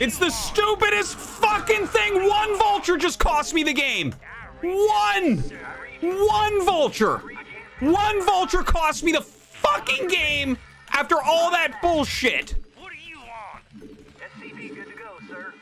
It's the stupidest fucking thing. One vulture just cost me the game. One. One vulture. One vulture cost me the fucking game after all that bullshit. What you? SCV good to go, sir.